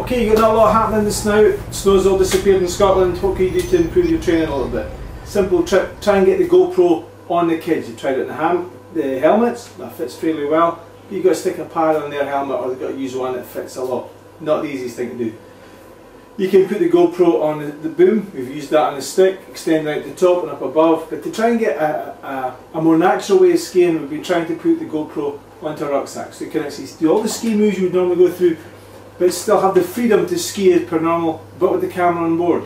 Okay, you've got a lot happening this now. Snow's all disappeared in Scotland. What can you do to improve your training a little bit? Simple trick, try and get the GoPro on the kids. You tried it in the, ham, the helmets, that fits fairly well. You've got to stick a pad on their helmet or they've got to use one that fits a lot. Not the easiest thing to do. You can put the GoPro on the, the boom, we've used that on the stick, extend out the top and up above, but to try and get a, a, a more natural way of skiing, we've been trying to put the GoPro onto a rucksack so you can actually do all the ski moves you would normally go through, but still have the freedom to ski as per normal, but with the camera on board.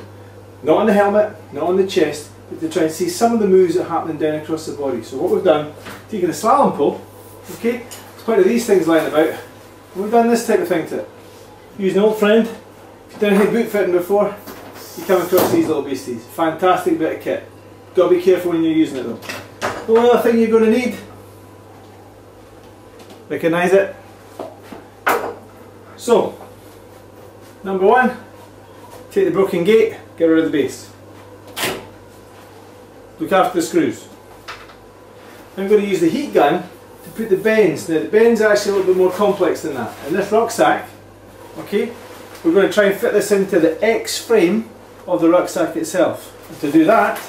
Not on the helmet, not on the chest, but to try and see some of the moves that are happening down across the body. So what we've done, taking a slalom pole, okay, there's quite of these things lying about, we've done this type of thing to it. Using an old friend, if you've done any boot fitting before, you come across these little beasties. Fantastic bit of kit. Got to be careful when you're using it though. The only other thing you're going to need, recognise it. So, number one, take the broken gate, get rid of the base. Look after the screws. I'm going to use the heat gun to put the bends. Now the bends are actually a little bit more complex than that. In this rucksack, okay, we're going to try and fit this into the X frame of the rucksack itself. And to do that,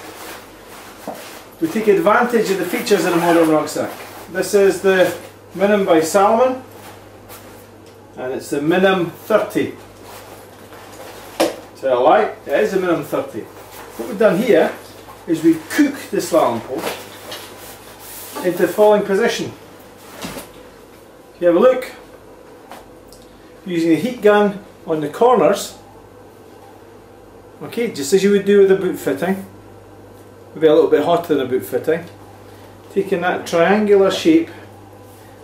we take advantage of the features of a modern rucksack. This is the Minim by Salomon, and it's the Minim 30. So I like, it is a minimum 30. What we've done here is we cook the slalom pole into falling position. If you have a look, using the heat gun on the corners, okay, just as you would do with a boot fitting, maybe a little bit hotter than a boot fitting, taking that triangular shape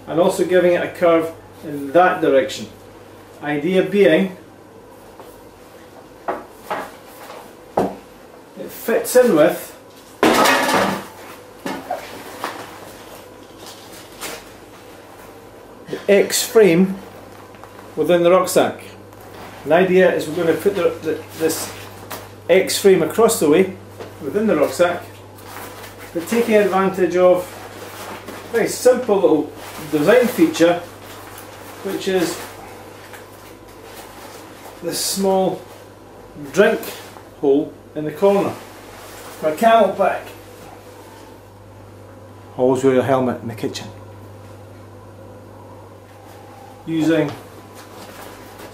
and also giving it a curve in that direction. Idea being, it in with the X frame within the rucksack. The idea is we're going to put the, the, this X frame across the way within the rucksack, but taking advantage of a very simple little design feature, which is this small drink hole in the corner for a CamelBak. Always wear your helmet in the kitchen. Using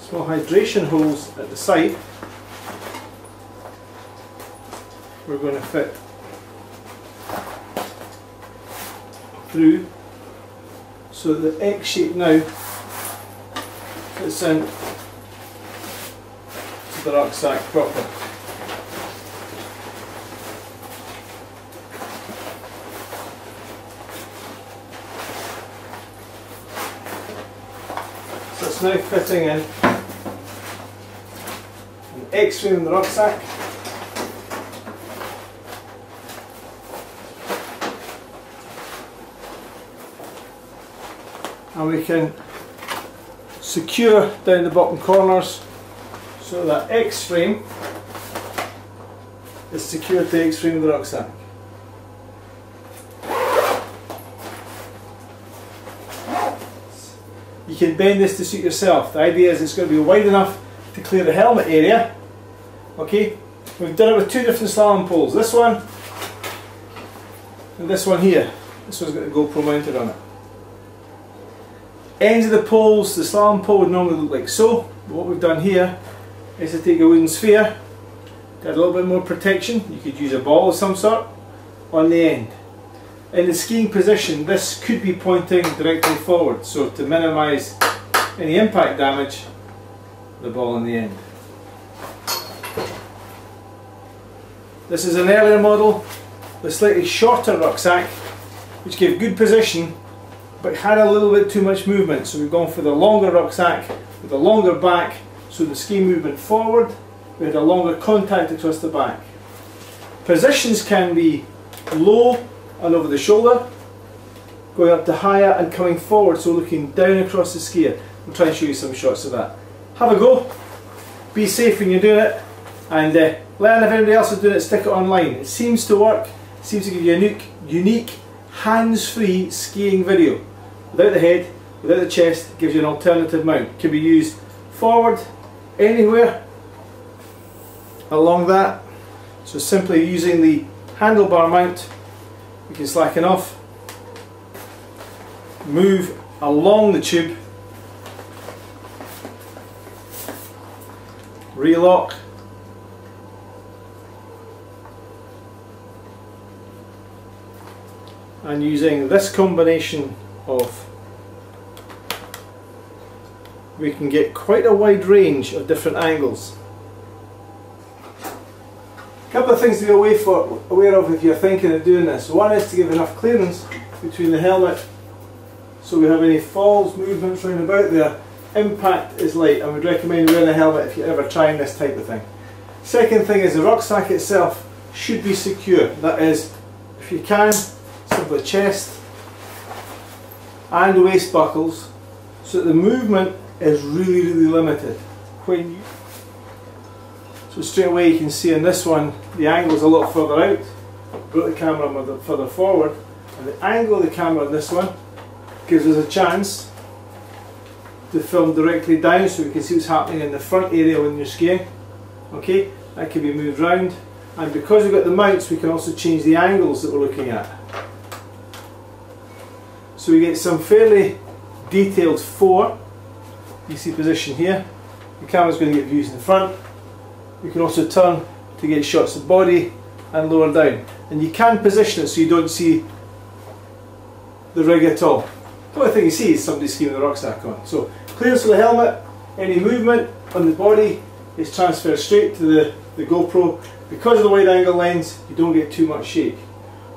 small hydration holes at the side, we're going to fit through so the X shape now fits in to the rucksack proper. It's now fitting in an X-ray in the rucksack. And we can secure down the bottom corners so that X-frame is secured to the X-frame of the rucksack. You can bend this to suit yourself. The idea is it's going to be wide enough to clear the helmet area. Okay, we've done it with two different slalom poles. This one and this one here. This one's got the GoPro mounted on it. Ends of the poles, the slalom pole would normally look like so. But what we've done here is to take a wooden sphere, add a little bit more protection. You could use a ball of some sort on the end. In the skiing position, this could be pointing directly forward, so to minimise any impact damage, the ball on the end. This is an earlier model, the slightly shorter rucksack, which gave good position, but had a little bit too much movement. So we've gone for the longer rucksack with a longer back, so the ski movement forward, we had a longer contact across the back. Positions can be low and over the shoulder, going up to higher and coming forward, so looking down across the skier. I'll try and show you some shots of that. Have a go, be safe when you're doing it, and uh, learn if anybody else is doing it, stick it online. It seems to work, seems to give you a unique, unique hands-free skiing video. Without the head, without the chest, gives you an alternative mount. Can be used forward, anywhere along that. So simply using the handlebar mount, you can slacken off, move along the tube, relock, and using this combination of we can get quite a wide range of different angles. Couple of things to be aware, for, aware of if you're thinking of doing this. One is to give enough clearance between the helmet so we have any falls, movements round about there. Impact is light. And we'd recommend wearing a helmet if you're ever trying this type of thing. Second thing is the rucksack itself should be secure. That is, if you can, simply chest and waist buckles so that the movement is really really limited when you so straight away you can see in this one the angle is a lot further out. Brought the camera further forward. And the angle of the camera in this one gives us a chance to film directly down so we can see what's happening in the front area when you're skiing okay? That can be moved round. And because we've got the mounts we can also change the angles that we're looking at. So we get some fairly detailed four. You see position here. The camera's going to get views in the front. You can also turn to get shots of body and lower down. And you can position it so you don't see the rig at all. The only thing you see is somebody skiing with a rucksack on. So clearance of the helmet, any movement on the body is transferred straight to the, the GoPro. Because of the wide angle lens, you don't get too much shake.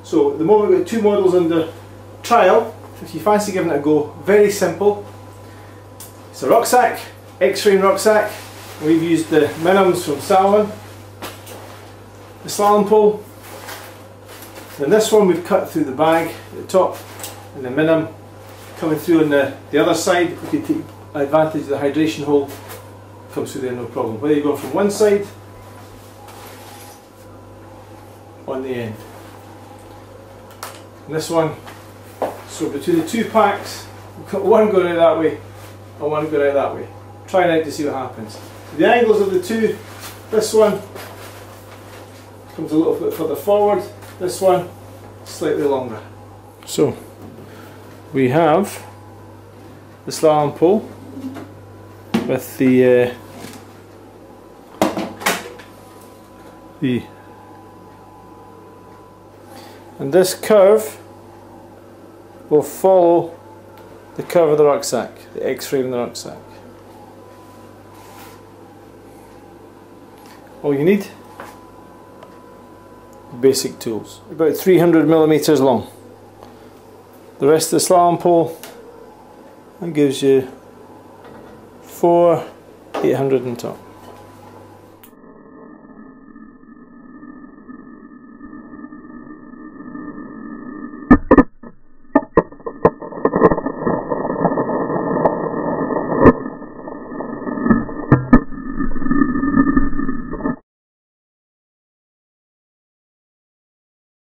So at the moment we've got two models under trial. If you fancy giving it a go, very simple. It's a rucksack, X-frame rucksack. We've used the Minims from Salomon, the slalom pole. And this one we've cut through the bag at the top and the Minim coming through on the, the other side. We can take advantage of the hydration hole, comes through there no problem. Whether you go from one side on the end. And this one, so between the two packs, we've got one going out that way and one going out that way. Try it out to see what happens. The angles of the two, this one comes a little bit further forward, this one slightly longer. So we have the slalom pole with the uh, the and this curve will follow the curve of the rucksack, the X-frame of the rucksack. All you need, basic tools, about 300 millimeters long. The rest of the slalom pole, that gives you four 800 on top.